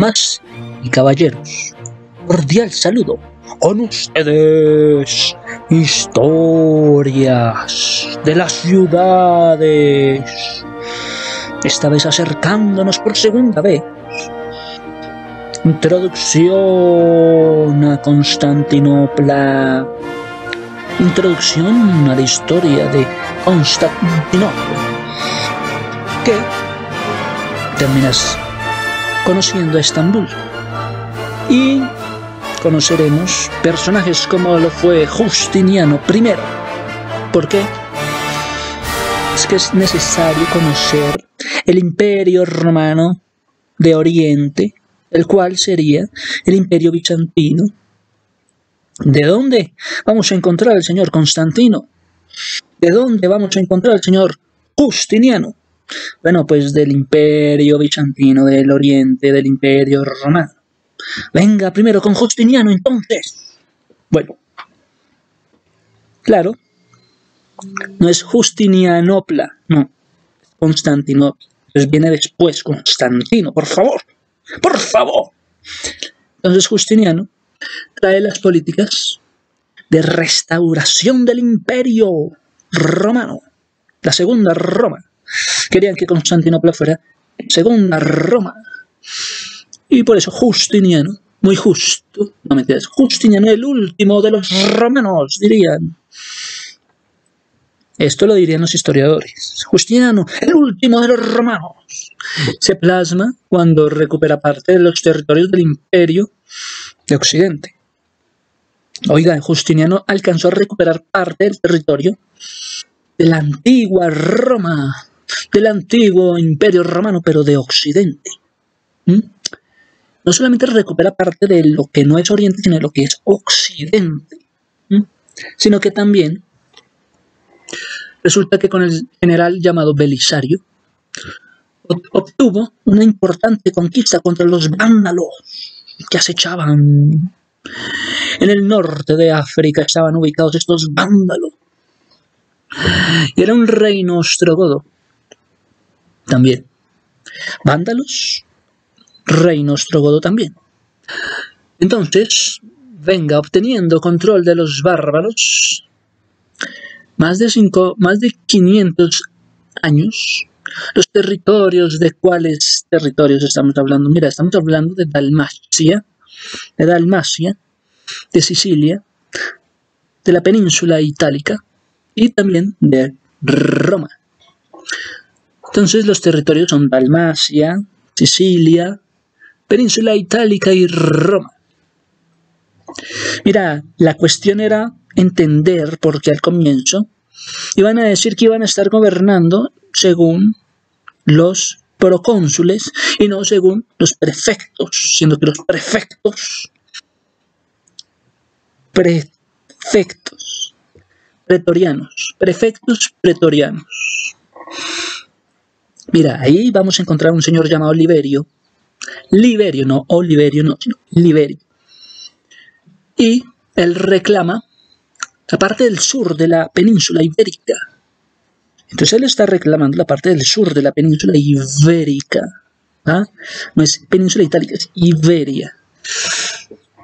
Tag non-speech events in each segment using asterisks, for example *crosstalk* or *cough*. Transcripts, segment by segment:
Damas y caballeros, cordial saludo. Con ustedes, historias de las ciudades. Esta vez acercándonos por segunda vez. Introducción a Constantinopla. Introducción a la historia de Constantinopla. Que terminas conociendo a Estambul. Y conoceremos personajes como lo fue Justiniano I. ¿Por qué? Es que es necesario conocer el imperio romano de Oriente, el cual sería el imperio bizantino. ¿De dónde vamos a encontrar al señor Constantino? ¿De dónde vamos a encontrar al señor Justiniano? Bueno, pues del imperio bizantino, del oriente, del imperio romano. Venga, primero con Justiniano, entonces. Bueno, claro, no es Justinianopla, no, Constantinopla. Entonces viene después Constantino, por favor, por favor. Entonces Justiniano trae las políticas de restauración del imperio romano, la segunda Roma. Querían que Constantinopla fuera segunda Roma. Y por eso Justiniano, muy justo, no me entiendes, Justiniano el último de los romanos, dirían. Esto lo dirían los historiadores. Justiniano, el último de los romanos. Se plasma cuando recupera parte de los territorios del imperio de Occidente. Oiga, Justiniano alcanzó a recuperar parte del territorio de la antigua Roma, del antiguo imperio romano, pero de Occidente. ¿Mm? No solamente recupera parte de lo que no es Oriente, sino de lo que es Occidente, ¿Mm? sino que también resulta que con el general llamado Belisario obtuvo una importante conquista contra los vándalos que acechaban en el norte de África estaban ubicados estos vándalos. Y era un reino ostrogodo. También. Vándalos, reino ostrogodo también. Entonces, venga obteniendo control de los bárbaros, más de, cinco, más de 500 años, los territorios de cuáles territorios estamos hablando. Mira, estamos hablando de Dalmacia, de Dalmacia, de Sicilia, de la península itálica y también de Roma. Entonces los territorios son Dalmacia, Sicilia, península itálica y Roma. Mira, la cuestión era entender por qué al comienzo iban a decir que iban a estar gobernando según los procónsules y no según los prefectos, siendo que los prefectos, prefectos, pretorianos, prefectos pretorianos. Mira, ahí vamos a encontrar un señor llamado Liberio, Liberio, no Oliverio, no, Liberio. Y él reclama la parte del sur de la península ibérica, entonces él está reclamando la parte del sur de la península ibérica. ¿ah? No es península itálica, es Iberia.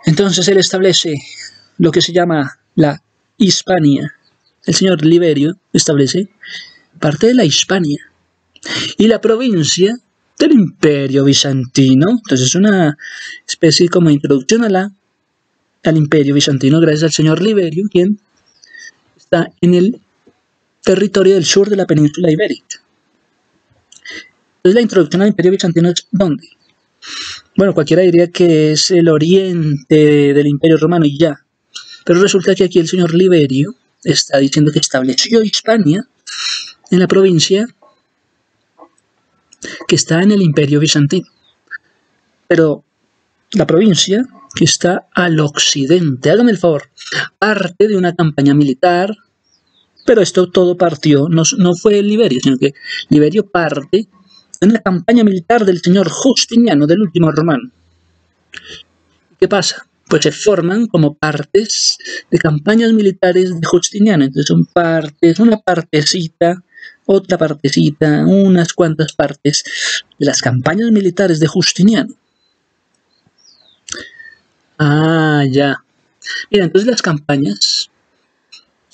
Entonces él establece lo que se llama la Hispania. El señor Liberio establece parte de la Hispania. Y la provincia del Imperio Bizantino. Entonces es una especie como introducción a la, al Imperio Bizantino gracias al señor Liberio, quien está en el territorio del sur de la península ibérica. Entonces la introducción al imperio bizantino es ¿dónde? Bueno, cualquiera diría que es el oriente del imperio romano y ya. Pero resulta que aquí el señor Liberio está diciendo que estableció Hispania en la provincia que está en el imperio bizantino. Pero la provincia que está al occidente, hágame el favor, parte de una campaña militar pero esto todo partió, no, no fue Liberio, sino que Liberio parte en la campaña militar del señor Justiniano, del último romano. ¿Qué pasa? Pues se forman como partes de campañas militares de Justiniano. Entonces son partes, una partecita, otra partecita, unas cuantas partes de las campañas militares de Justiniano. Ah, ya. Mira, entonces las campañas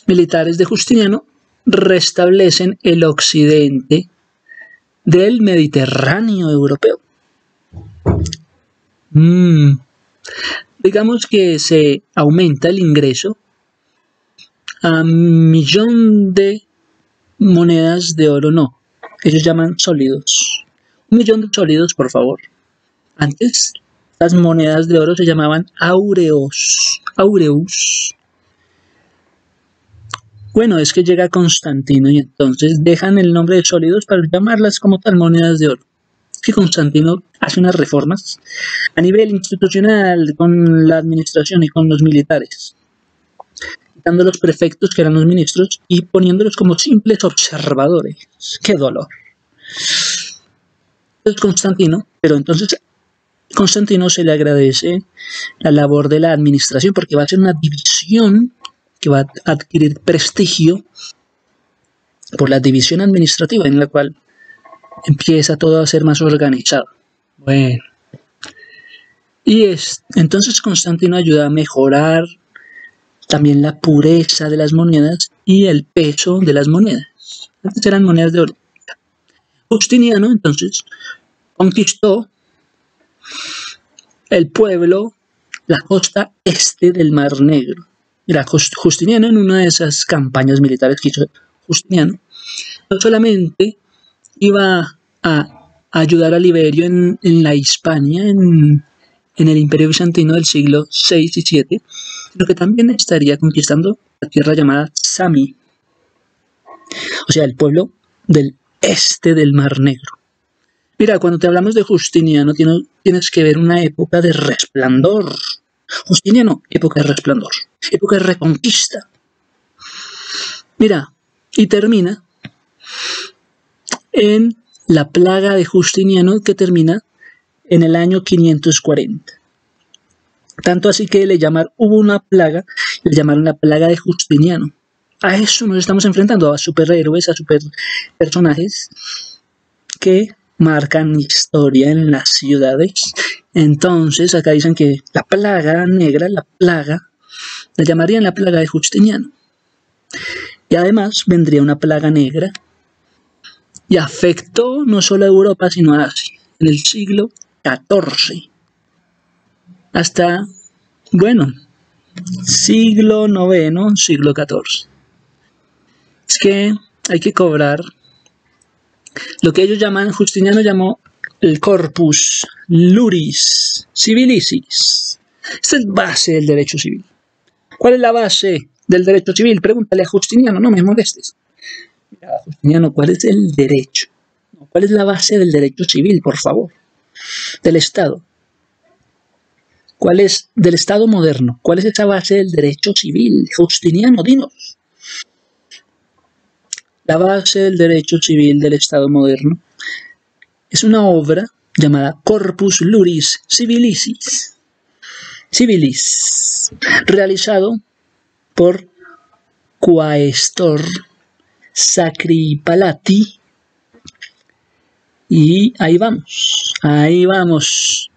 militares de Justiniano restablecen el occidente del Mediterráneo europeo. Mm. Digamos que se aumenta el ingreso a millón de monedas de oro, no. Ellos llaman sólidos. Un millón de sólidos, por favor. Antes, las monedas de oro se llamaban aureos. Aureus. Bueno, es que llega Constantino y entonces dejan el nombre de sólidos para llamarlas como tal monedas de oro. Que Constantino hace unas reformas a nivel institucional con la administración y con los militares, quitando los prefectos que eran los ministros y poniéndolos como simples observadores. ¡Qué dolor! Es Constantino, pero entonces Constantino se le agradece la labor de la administración porque va a ser una división que va a adquirir prestigio por la división administrativa en la cual empieza todo a ser más organizado. Bueno. Y es, entonces Constantino ayuda a mejorar también la pureza de las monedas y el peso de las monedas. Antes eran monedas de oro. Justiniano entonces conquistó el pueblo, la costa este del Mar Negro. Mira, Justiniano en una de esas campañas militares que hizo Justiniano, no solamente iba a ayudar a Liberio en, la Hispania, en, en, el Imperio Bizantino del siglo VI y VII, sino que también estaría conquistando la tierra llamada Sami, o sea, el pueblo del este del Mar Negro. Mira, cuando te hablamos de Justiniano, tienes que ver una época de resplandor. Justiniano, época de resplandor, época de reconquista. Mira, y termina en la plaga de Justiniano que termina en el año 540. Tanto así que le llamaron, hubo una plaga, le llamaron la plaga de Justiniano. A eso nos estamos enfrentando, a superhéroes, a super personajes que marcan historia en las ciudades. Entonces, acá dicen que la plaga negra, la plaga, la llamarían la plaga de Justiniano. Y además vendría una plaga negra y afectó no solo a Europa, sino a Asia, en el siglo XIV. Hasta, bueno, siglo IX, siglo XIV. Es que hay que cobrar lo que ellos llaman, Justiniano llamó el corpus luris civilicis. Esta es base del derecho civil. ¿Cuál es la base del derecho civil? Pregúntale a Justiniano, no me molestes. Mira, Justiniano, ¿cuál es el derecho? ¿Cuál es la base del derecho civil, por favor? Del Estado. ¿Cuál es del Estado moderno? ¿Cuál es esa base del derecho civil? Justiniano, dinos. La base del derecho civil del Estado moderno es una obra llamada Corpus Luris Civilicis, Civilis, realizado por Quaestor Sacripalati. Y ahí vamos, ahí vamos.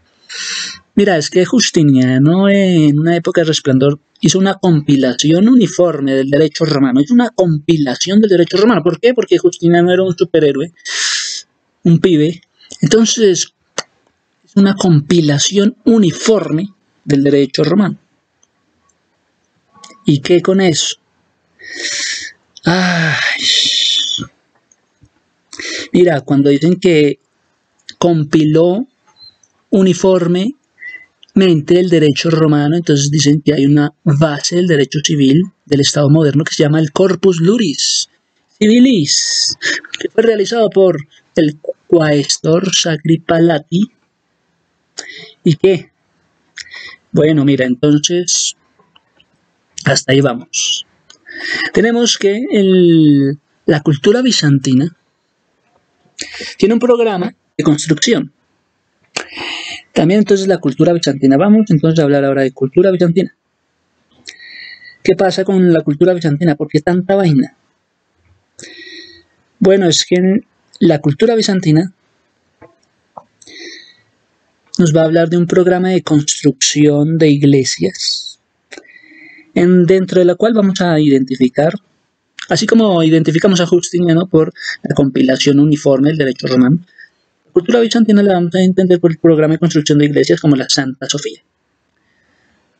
Mira, es que Justiniano en una época de resplandor hizo una compilación uniforme del derecho romano, hizo una compilación del derecho romano. ¿Por qué? Porque Justiniano era un superhéroe, un pibe. Entonces, es una compilación uniforme del derecho romano. ¿Y qué con eso? Ay. Mira, cuando dicen que compiló uniforme el derecho romano, entonces dicen que hay una base del derecho civil del Estado moderno que se llama el Corpus Luris Civilis, que fue realizado por el Quaestor Sacripalati. ¿Y qué? Bueno, mira, entonces, hasta ahí vamos. Tenemos que la cultura bizantina tiene un programa de construcción también entonces la cultura bizantina. Vamos entonces a hablar ahora de cultura bizantina. ¿Qué pasa con la cultura bizantina? ¿Por qué tanta vaina? Bueno, es que en la cultura bizantina nos va a hablar de un programa de construcción de iglesias, en, dentro de la cual vamos a identificar, así como identificamos a Justiniano por la compilación uniforme del derecho romano, cultura bizantina la vamos a entender por el programa de construcción de iglesias como la Santa Sofía.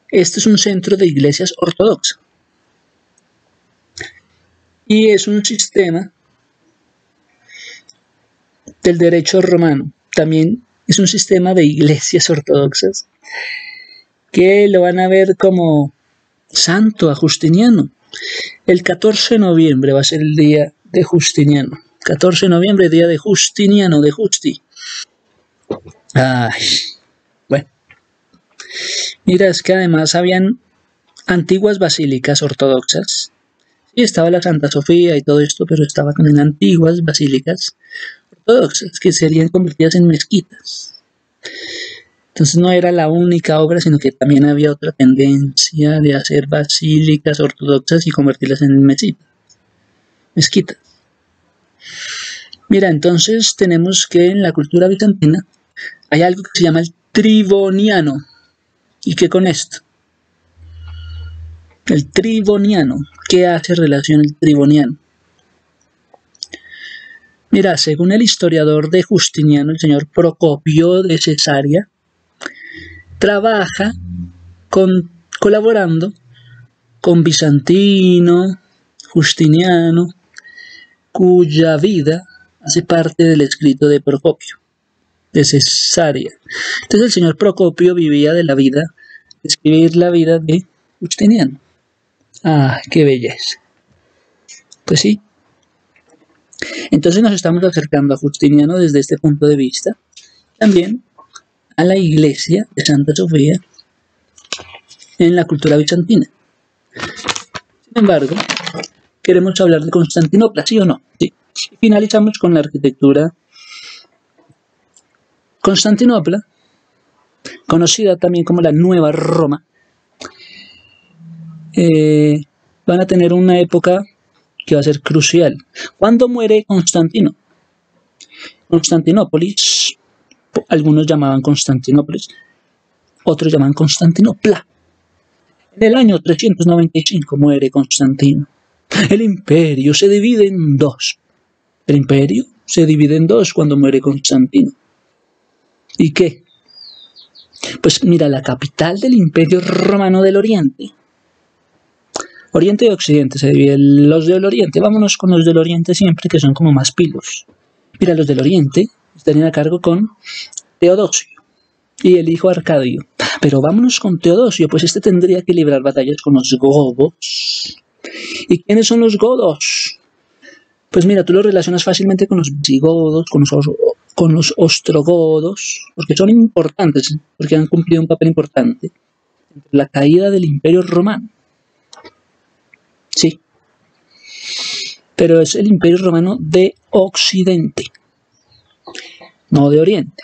Este es un centro de iglesias ortodoxas y es un sistema del derecho romano. También es un sistema de iglesias ortodoxas que lo van a ver como santo a Justiniano. El 14 de noviembre va a ser el día de Justiniano. 14 de noviembre, día de Justiniano, de Justi. Ay, bueno. Mira, es que además habían antiguas basílicas ortodoxas. Sí, estaba la Santa Sofía y todo esto, pero estaba también antiguas basílicas ortodoxas que serían convertidas en mezquitas. Entonces no era la única obra, sino que también había otra tendencia de hacer basílicas ortodoxas y convertirlas en mezquitas. mezquitas. Mira, entonces tenemos que en la cultura bizantina hay algo que se llama el triboniano. ¿Y qué con esto? El triboniano. ¿Qué hace relación el triboniano? Mira, según el historiador de Justiniano, el señor Procopio de Cesarea, trabaja con, colaborando con Bizantino, Justiniano, cuya vida hace parte del escrito de Procopio, de Cesarea. Entonces el señor Procopio vivía de la vida, escribir la vida de Justiniano. Ah, qué belleza. Pues sí, entonces nos estamos acercando a Justiniano desde este punto de vista. También a la iglesia de Santa Sofía en la cultura bizantina. Sin embargo, queremos hablar de Constantinopla, ¿sí o no? Sí. Finalizamos con la arquitectura. Constantinopla, conocida también como la Nueva Roma, eh, van a tener una época que va a ser crucial. ¿Cuándo muere Constantino? Constantinópolis, algunos llamaban Constantinópolis, otros llaman Constantinopla. En el año 395 muere Constantino. El imperio se divide en dos. El imperio se divide en dos cuando muere Constantino. ¿Y qué? Pues mira, la capital del imperio romano del Oriente Oriente y Occidente se dividen los del Oriente. Vámonos con los del Oriente siempre, que son como más pilos. Mira, los del Oriente estarían a cargo con Teodosio y el hijo Arcadio. Pero vámonos con Teodosio, pues este tendría que librar batallas con los godos. ¿Y quiénes son los godos? Pues mira, tú los relacionas fácilmente con los visigodos, con los, con los ostrogodos, porque son importantes, porque han cumplido un papel importante la caída del imperio romano Sí. Pero es el imperio romano de Occidente, no de Oriente.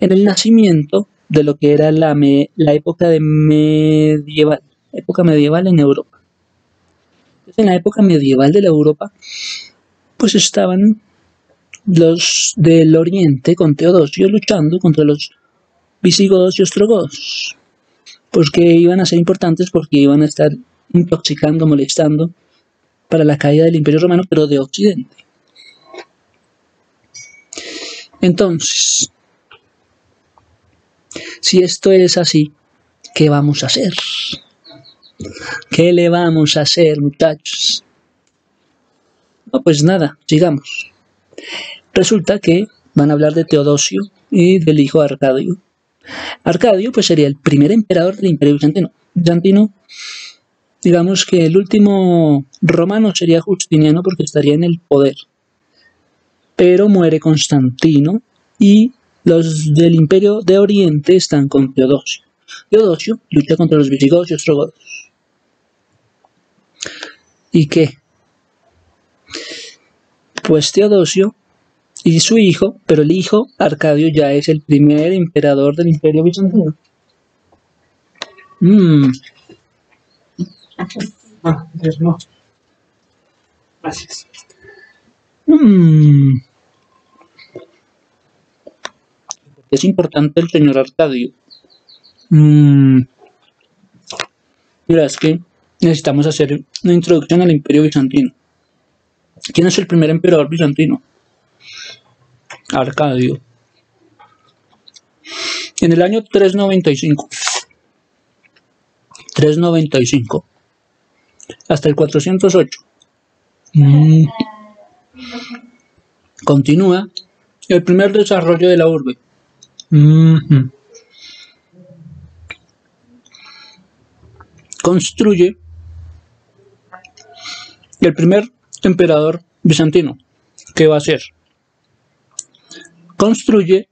En el nacimiento de lo que era la, la época de medieval, época medieval en Europa. En la época medieval de la Europa, pues estaban los del Oriente con Teodosio luchando contra los visigodos y ostrogodos, pues que iban a ser importantes porque iban a estar intoxicando, molestando para la caída del Imperio Romano, pero de Occidente. Entonces, si esto es así, ¿qué vamos a hacer? ¿Qué le vamos a hacer, muchachos? No, pues nada, sigamos. Resulta que van a hablar de Teodosio y del hijo Arcadio. Arcadio pues sería el primer emperador del Imperio Bizantino. Bizantino digamos que el último romano sería Justiniano porque estaría en el poder. Pero muere Constantino y los del imperio de Oriente están con Teodosio. Teodosio lucha contra los visigodos y ostrogodos. ¿Y qué? Pues Teodosio y su hijo, pero el hijo Arcadio ya es el primer emperador del imperio bizantino. Mm, Ah, no. Gracias. Mm. Es importante el señor Arcadio. Mm, Mira, es que necesitamos hacer una introducción al imperio bizantino. ¿Quién es el primer emperador bizantino? Arcadio. En el año 395. 395. Hasta el 408. Mm. Continúa el primer desarrollo de la urbe. Mm construye el primer emperador bizantino. ¿Qué va a hacer? Construye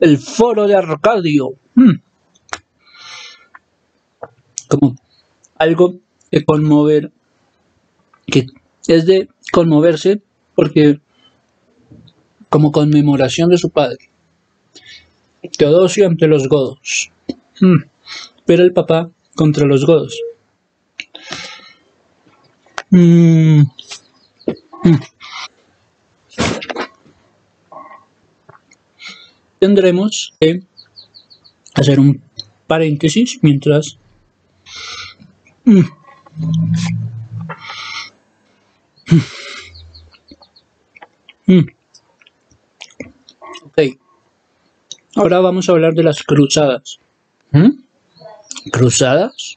el foro de Arcadio. Hmm. Como algo de conmover, que es de conmoverse porque como conmemoración de su padre. Teodosio ante los godos. Hmm. Pero el papá contra los godos. Mm. Mm. Tendremos que hacer un paréntesis mientras... Mm. Ok. Ahora vamos a hablar de las cruzadas. ¿Cruzadas?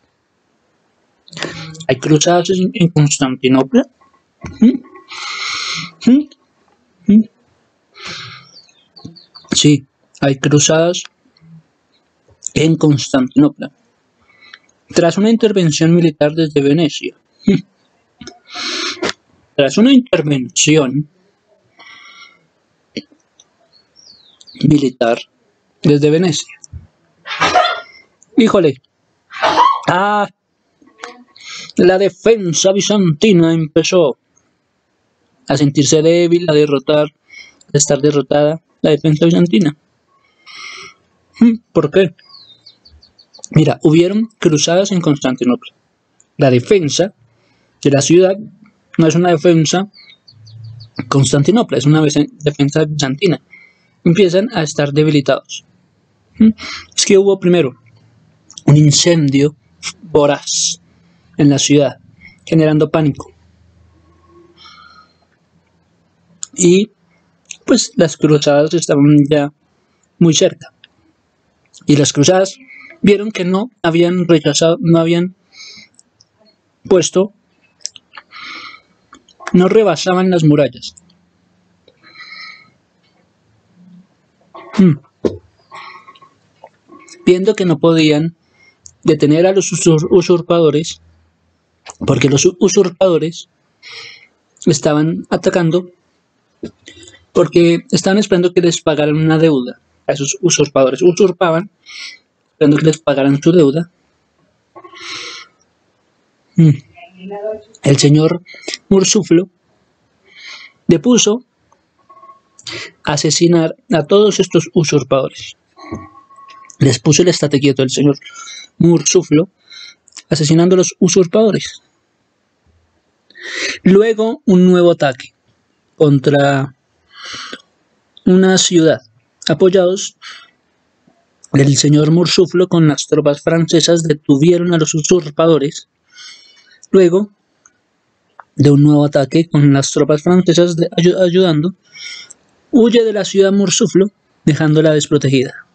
¿Hay cruzadas en, Constantinopla? ¿Mm? ¿Mm? ¿Mm? Sí, hay cruzadas en Constantinopla. Tras una intervención militar desde Venecia. Tras una intervención militar desde Venecia. Híjole. Ah, la defensa bizantina empezó a sentirse débil, a derrotar, a estar derrotada la defensa bizantina. Hmm, ¿Por qué? Mira, hubieron cruzadas en Constantinopla. La defensa de la ciudad no es una defensa Constantinopla, es una defensa bizantina. Empiezan a estar debilitados. Hmm, es que hubo primero un incendio voraz en la ciudad, generando pánico. Y pues las cruzadas estaban ya muy cerca. Y las cruzadas vieron que no habían rechazado, no habían puesto, no rebasaban las murallas. Hmm. Viendo que no podían detener a los usurpadores, porque los usurpadores estaban atacando porque estaban esperando que les pagaran una deuda a esos usurpadores. Usurpaban esperando que les pagaran su deuda. Mm. El señor Mursuflo depuso asesinar a todos estos usurpadores. Les puso el estate quieto el señor Mursuflo asesinando a los usurpadores. Luego un nuevo ataque contra una ciudad, apoyados el señor Mursuflo con las tropas francesas detuvieron a los usurpadores. Luego de un nuevo ataque con las tropas francesas ayudando, huye de la ciudad Mursuflo dejándola desprotegida.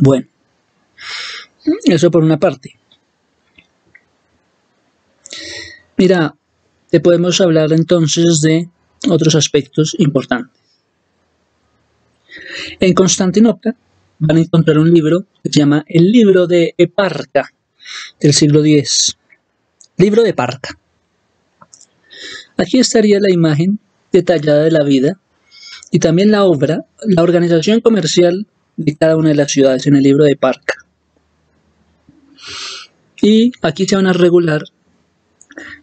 Bueno, eso por una parte. Mira, te podemos hablar entonces de otros aspectos importantes. En Constantinopla van a encontrar un libro que se llama El libro de Eparca del siglo X. Libro de Eparca. Aquí estaría la imagen detallada de la vida y también la obra, la organización comercial de cada una de las ciudades en el libro de Parca. Y aquí se van a regular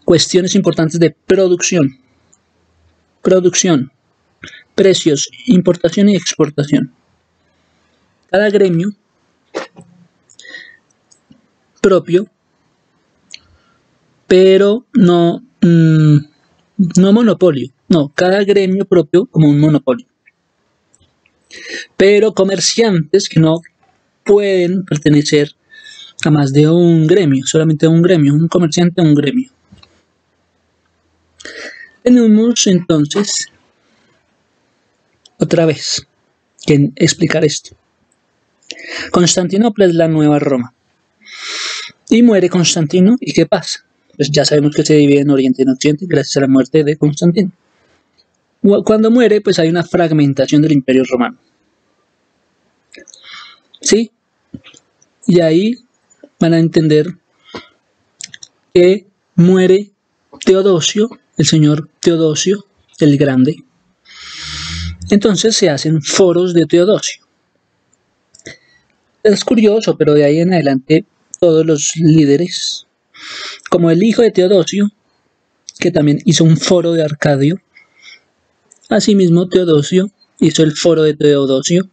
cuestiones importantes de producción, producción, precios, importación y exportación. Cada gremio propio, pero no, mm, no monopolio, no, cada gremio propio como un monopolio. Pero comerciantes que no pueden pertenecer a más de un gremio, solamente a un gremio, un comerciante a un gremio. Tenemos entonces otra vez que explicar esto. Constantinopla es la nueva Roma. Y muere Constantino, ¿y qué pasa? Pues ya sabemos que se divide en Oriente y en Occidente gracias a la muerte de Constantino. Cuando muere, pues hay una fragmentación del Imperio Romano. ¿Sí? Y ahí van a entender que muere Teodosio, el señor Teodosio el Grande. Entonces se hacen foros de Teodosio. Es curioso, pero de ahí en adelante todos los líderes, como el hijo de Teodosio, que también hizo un foro de Arcadio, asimismo Teodosio hizo el foro de Teodosio.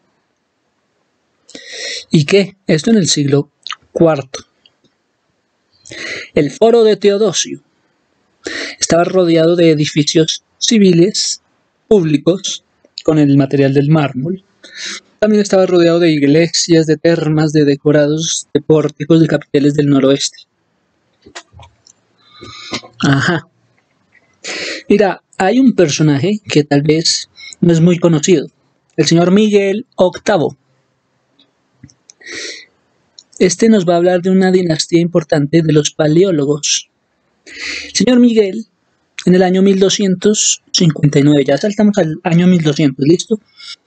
¿Y qué? Esto en el siglo IV. El foro de Teodosio estaba rodeado de edificios civiles, públicos, con el material del mármol. También estaba rodeado de iglesias, de termas, de decorados, de pórticos, de capiteles del noroeste. Ajá. Mira, hay un personaje que tal vez no es muy conocido, el señor Miguel VIII. Este nos va a hablar de una dinastía importante de los paleólogos. Señor Miguel, en el año 1259, ya saltamos al año 1200, ¿listo?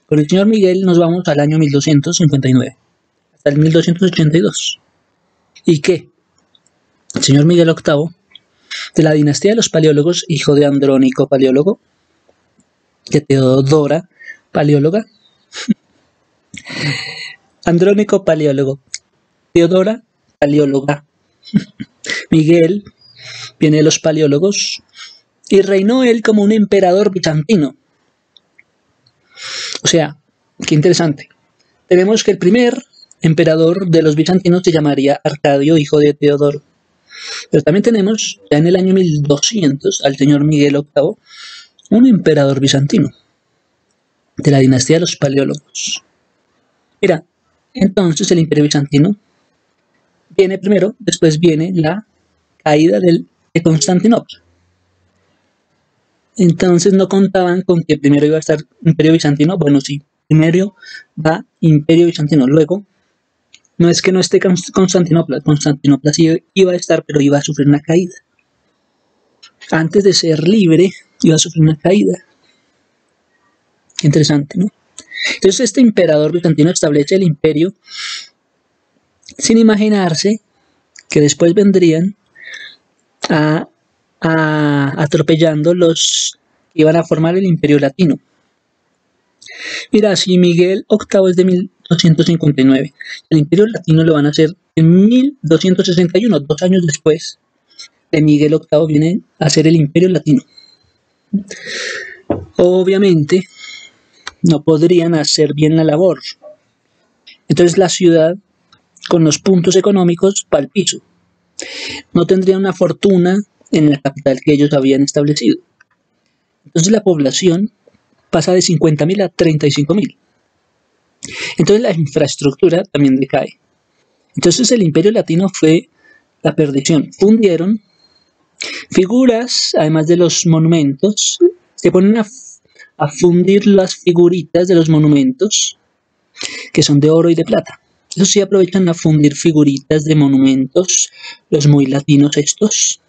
Con el señor Miguel nos vamos al año 1259, hasta el 1282. ¿Y qué? El señor Miguel VIII, de la dinastía de los paleólogos, hijo de Andrónico Paleólogo, de Teodora Paleóloga, *laughs* Andrónico Paleólogo, Teodora, paleóloga. *laughs* Miguel viene de los paleólogos y reinó él como un emperador bizantino. O sea, qué interesante. Tenemos que el primer emperador de los bizantinos se llamaría Arcadio, hijo de Teodoro. Pero también tenemos, ya en el año 1200, al señor Miguel VIII, un emperador bizantino de la dinastía de los paleólogos. Mira, entonces el imperio bizantino viene primero, después viene la caída de Constantinopla. Entonces no contaban con que primero iba a estar Imperio Bizantino. Bueno, sí, primero va Imperio Bizantino. Luego, no es que no esté Constantinopla, Constantinopla sí iba a estar, pero iba a sufrir una caída. Antes de ser libre, iba a sufrir una caída. Interesante, ¿no? Entonces este emperador bizantino establece el imperio sin imaginarse que después vendrían a, atropellando los que iban a formar el imperio latino. Mira, si Miguel VIII es de 1259, el imperio latino lo van a hacer en 1261, dos años después de Miguel VIII viene a ser el imperio latino. Obviamente, no podrían hacer bien la labor. Entonces la ciudad con los puntos económicos para el piso. No tendría una fortuna en la capital que ellos habían establecido. Entonces la población pasa de 50.000 a 35.000. Entonces la infraestructura también decae. Entonces el imperio latino fue la perdición. Fundieron figuras, además de los monumentos, se ponen a, a fundir las figuritas de los monumentos, que son de oro y de plata. Eso sí aprovechan a fundir figuritas de monumentos, los muy latinos estos.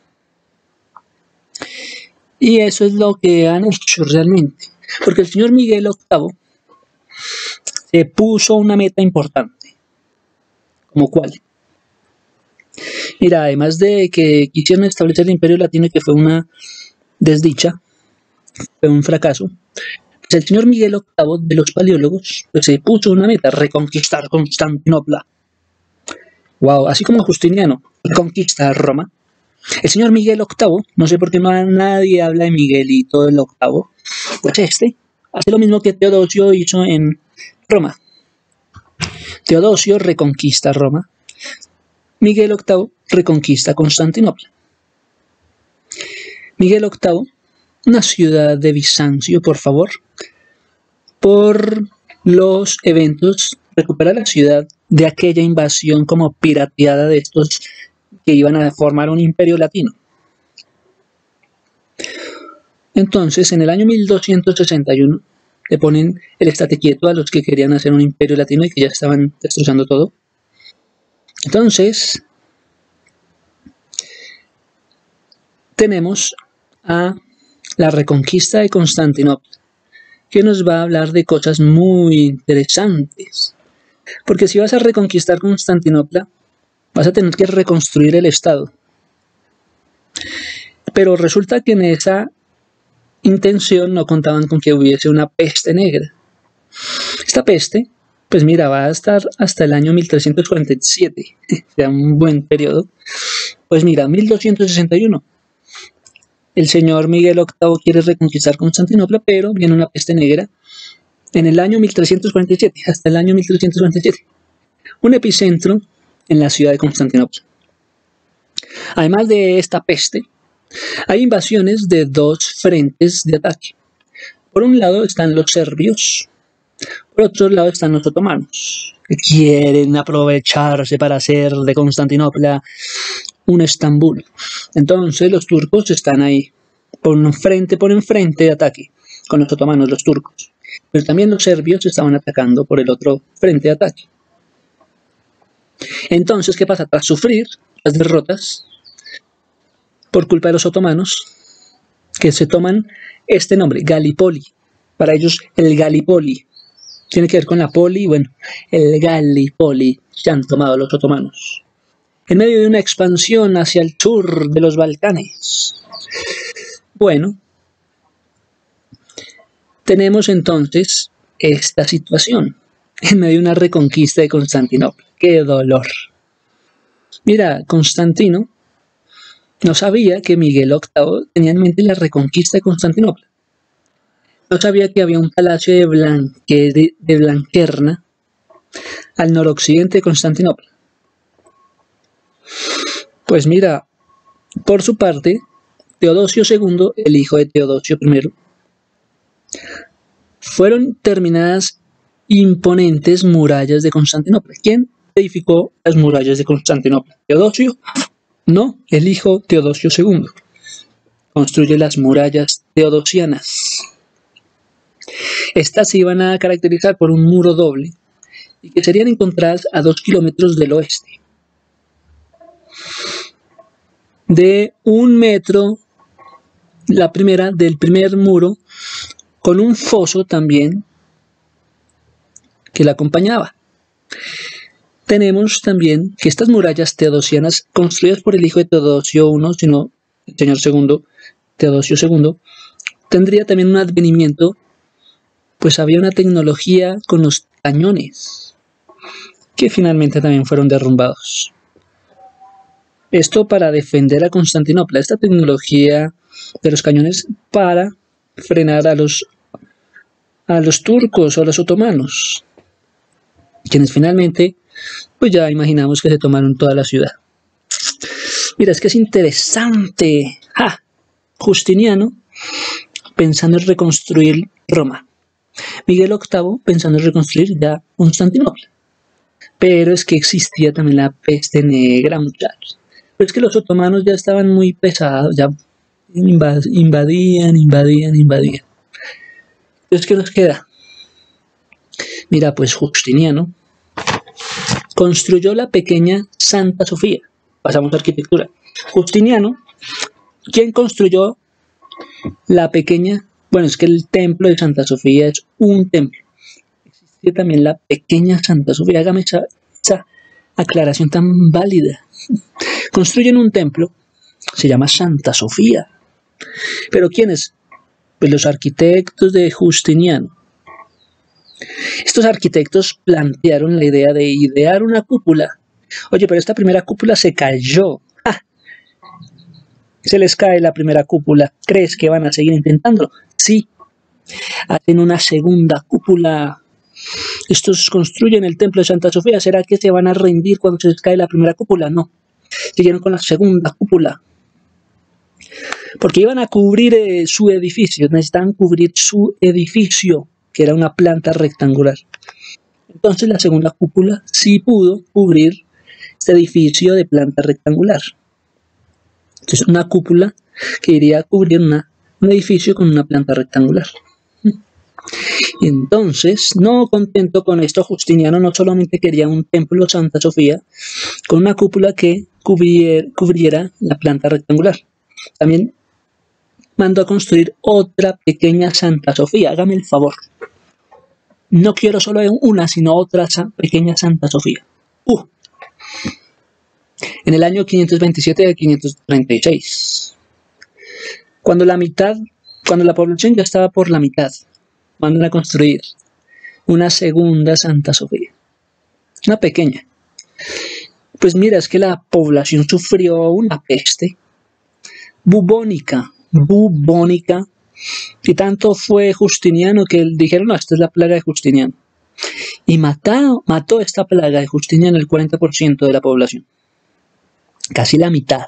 Y eso es lo que han hecho realmente. Porque el señor Miguel VIII se puso una meta importante. ¿Como cuál? Mira, además de que quisieron establecer el imperio latino que fue una desdicha, fue un fracaso, el señor Miguel VIII de los paleólogos pues, se puso una meta, reconquistar Constantinopla. Wow, así como Justiniano reconquista Roma. El señor Miguel VIII, no sé por qué no nadie habla de Miguelito el octavo, pues este hace lo mismo que Teodosio hizo en Roma. Teodosio reconquista Roma. Miguel VIII reconquista Constantinopla. Miguel VIII una ciudad de Bizancio, por favor. Por los eventos, recuperar la ciudad de aquella invasión como pirateada de estos que iban a formar un imperio latino. Entonces, en el año 1261, le ponen el estate quieto a los que querían hacer un imperio latino y que ya estaban destrozando todo. Entonces, tenemos a la reconquista de Constantinopla, que nos va a hablar de cosas muy interesantes. Porque si vas a reconquistar Constantinopla, vas a tener que reconstruir el Estado. Pero resulta que en esa intención no contaban con que hubiese una peste negra. Esta peste, pues mira, va a estar hasta el año 1347, *laughs* sea un buen periodo. Pues mira, 1261. El señor Miguel VIII quiere reconquistar Constantinopla, pero viene una peste negra en el año 1347, hasta el año 1347. Un epicentro en la ciudad de Constantinopla. Además de esta peste, hay invasiones de dos frentes de ataque. Por un lado están los serbios, por otro lado están los otomanos, que quieren aprovecharse para hacer de Constantinopla un Estambul. Entonces los turcos están ahí, por frente por enfrente de ataque, con los otomanos, los turcos. Pero también los serbios estaban atacando por el otro frente de ataque. Entonces, ¿qué pasa? Tras sufrir las derrotas, por culpa de los otomanos, que se toman este nombre, Gallipoli. Para ellos, el Gallipoli tiene que ver con la poli, bueno, el Gallipoli se han tomado los otomanos. En medio de una expansión hacia el sur de los Balcanes. Bueno, tenemos entonces esta situación en medio de una reconquista de Constantinopla. ¡Qué dolor! Mira, Constantino no sabía que Miguel VIII tenía en mente la reconquista de Constantinopla. No sabía que había un palacio de, de Blanquerna al noroccidente de Constantinopla. Pues mira, por su parte, Teodosio II, el hijo de Teodosio I, fueron terminadas imponentes murallas de Constantinopla. ¿Quién edificó las murallas de Constantinopla? Teodosio no, el hijo Teodosio II. Construye las murallas teodosianas. Estas se iban a caracterizar por un muro doble y que serían encontradas a dos kilómetros del oeste. De un metro, la primera del primer muro, con un foso también que la acompañaba tenemos también que estas murallas teodosianas, construidas por el hijo de Teodosio I, sino el señor segundo, Teodosio II, tendría también un advenimiento, pues había una tecnología con los cañones, que finalmente también fueron derrumbados. Esto para defender a Constantinopla, esta tecnología de los cañones para frenar a los, a los turcos o a los otomanos, quienes finalmente pues ya imaginamos que se tomaron toda la ciudad. Mira, es que es interesante. ¡Ja! Justiniano pensando en reconstruir Roma. Miguel VIII pensando en reconstruir ya Constantinopla. Pero es que existía también la peste negra, muchachos. Pero es que los otomanos ya estaban muy pesados, ya invadían, invadían, invadían. Entonces, ¿qué nos queda? Mira, pues Justiniano construyó la pequeña Santa Sofía. Pasamos a arquitectura. Justiniano, ¿quién construyó la pequeña? Bueno, es que el templo de Santa Sofía es un templo. Existe también la pequeña Santa Sofía. Hágame esa, esa aclaración tan válida. Construyen un templo, se llama Santa Sofía. ¿Pero quiénes? Pues los arquitectos de Justiniano. Estos arquitectos plantearon la idea de idear una cúpula. Oye, pero esta primera cúpula se cayó. Se les cae la primera cúpula. ¿Crees que van a seguir intentándolo? Sí. Hacen una segunda cúpula. Estos construyen el templo de Santa Sofía. ¿Será que se van a rendir cuando se cae la primera cúpula? No. Siguieron con la segunda cúpula. porque iban a cubrir eh, su edificio, necesitaban cubrir su edificio, que era una planta rectangular. Entonces la segunda cúpula sí pudo cubrir este edificio de planta rectangular. Entonces una cúpula que iría a cubrir un edificio con una planta rectangular. Entonces, no contento con esto, Justiniano no solamente quería un templo Santa Sofía con una cúpula que cubriera, la planta rectangular. También mandó a construir otra pequeña Santa Sofía. Hágame el favor. No quiero solo una, sino otra pequeña Santa Sofía. Uh. En el año 527 a 536. Cuando la mitad, cuando la población ya estaba por la mitad, mandan a construir una segunda Santa Sofía. Una pequeña. Pues mira, es que la población sufrió una peste bubónica, bubónica, y tanto fue Justiniano que dijeron, no, esta es la plaga de Justiniano. Y mató, esta plaga de Justiniano el 40% de la población. Casi la mitad.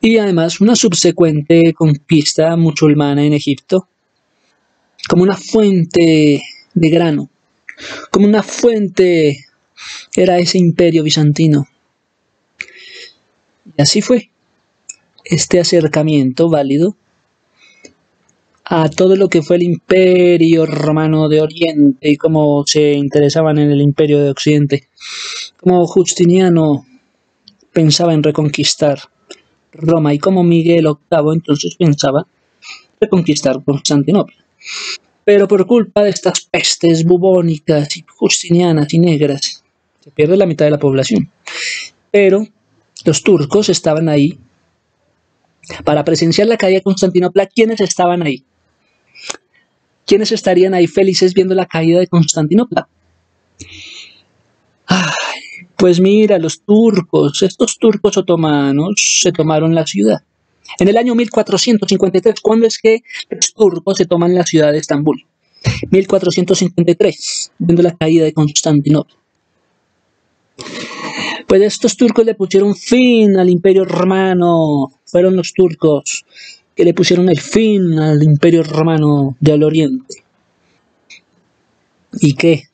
Y además una subsecuente conquista musulmana en Egipto como una fuente de grano, como una fuente era ese imperio bizantino. Y así fue este acercamiento válido a todo lo que fue el imperio romano de Oriente y cómo se interesaban en el imperio de Occidente, como Justiniano pensaba en reconquistar Roma y como Miguel VIII entonces pensaba reconquistar Constantinopla. Pero por culpa de estas pestes bubónicas y justinianas y negras, se pierde la mitad de la población. Pero los turcos estaban ahí para presenciar la caída de Constantinopla. ¿Quiénes estaban ahí? ¿Quiénes estarían ahí felices viendo la caída de Constantinopla? pues mira, los turcos, estos turcos otomanos se tomaron la ciudad. En el año 1453, ¿cuándo es que los turcos se toman la ciudad de Estambul? 1453, viendo la caída de Constantinopla. Pues estos turcos le pusieron fin al imperio romano, fueron los turcos que le pusieron el fin al imperio romano del oriente. ¿Y qué?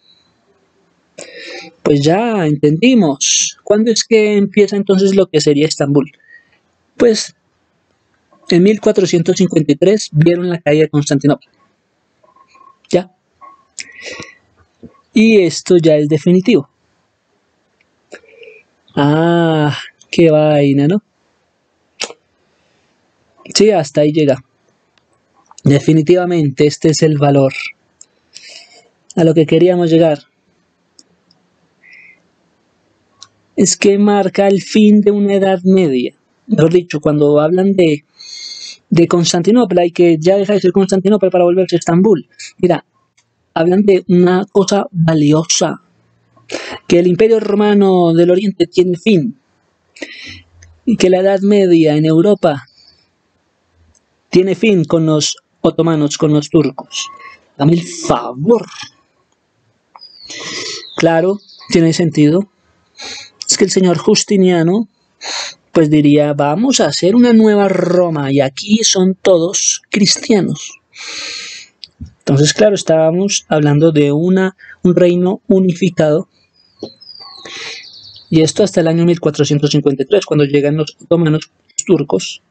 Pues ya entendimos. ¿Cuándo es que empieza entonces lo que sería Estambul? Pues en 1453 vieron la caída de Constantinopla. Ya. Y esto ya es definitivo. Ah, qué vaina, ¿no? Sí, hasta ahí llega. Definitivamente este es el valor a lo que queríamos llegar. Es que marca el fin de una edad media. Mejor dicho, cuando hablan de de Constantinopla y que ya deja de ser Constantinopla para volverse Estambul. Mira, hablan de una cosa valiosa, que el imperio romano del Oriente tiene fin y que la Edad Media en Europa tiene fin con los otomanos, con los turcos. Dame el favor. Claro, tiene sentido. Es que el señor Justiniano pues diría, vamos a hacer una nueva Roma y aquí son todos cristianos. Entonces, claro, estábamos hablando de una, un reino unificado. Y esto hasta el año 1453, cuando llegan los otomanos turcos,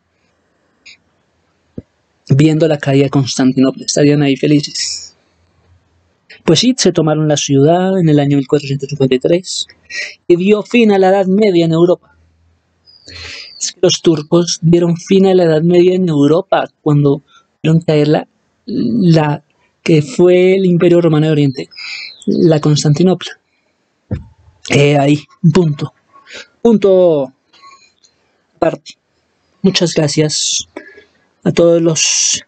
viendo la caída de Constantinopla, estarían ahí felices. Pues sí, se tomaron la ciudad en el año 1453 y dio fin a la Edad Media en Europa los turcos dieron fin a la Edad Media en Europa cuando vieron caer la, la que fue el Imperio Romano de Oriente, la Constantinopla. Eh, ahí, punto. Punto. Muchas gracias a todos los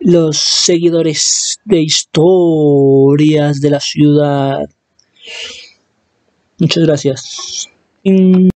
los seguidores de historias de la ciudad. Muchas gracias. 嗯